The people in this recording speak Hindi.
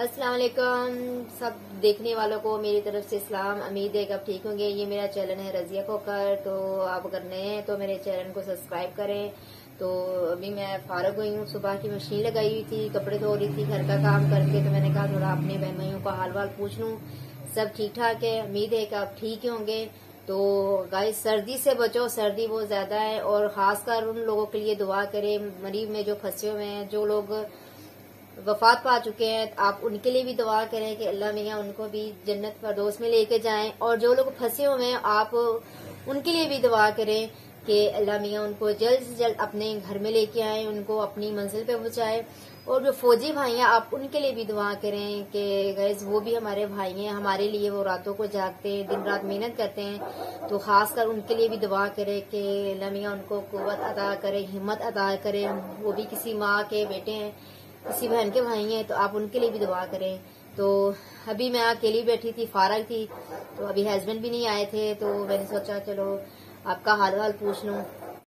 अस्सलाम वालेकुम। सब देखने वालों को मेरी तरफ़ से इस्लाम उम्मीद है कि आप ठीक होंगे। ये मेरा चैनल है रजिया कोकर। तो आप अगर नए हैं तो मेरे चैनल को सब्सक्राइब करें। तो अभी मैं फारग हुई हूँ। सुबह की मशीन लगाई हुई थी, कपड़े धो रही थी, घर का काम करके। तो मैंने कहा, थोड़ा अपने बहन का हाल वाल पूछ लूँ। सब ठीक ठाक है। उम्मीद है कि आप ठीक होंगे। तो गाइस सर्दी से बचो। सर्दी बहुत ज़्यादा है। और खासकर उन लोगों के लिए दुआ करें। मरीज़ में जो फंसे हुए हैं, जो लोग वफात पा चुके हैं आप उनके लिए भी दुआ करें कि अल्लाह मियाँ उनको भी जन्नत फरदोस में लेके जाएँ। और जो लोग फंसे हुए हैं, आप उनके लिए भी दुआ करें कि अल्लाह मियाँ उनको जल्द से जल्द अपने घर में लेके आए, उनको अपनी मंजिल पे पहुँचाए। और जो फौजी भाई हैं, आप उनके लिए भी दुआ करें कि गैस वो भी हमारे भाई हैं, हमारे लिए वो रातों को जागते हैं, दिन रात मेहनत करते हैं। तो खास कर उनके लिए भी दुआ करें कि लमिया उनको कुत अदा करे, हिम्मत अदा करे। वो भी किसी माँ के बेटे हैं किसी बहन के भाई हैं तो आप उनके लिए भी दुआ करें। तो अभी मैं अकेली बैठी थी फारग थी तो अभी हस्बैंड भी नहीं आए थे तो मैंने सोचा, चलो, आपका हाल हाल पूछ लूँ।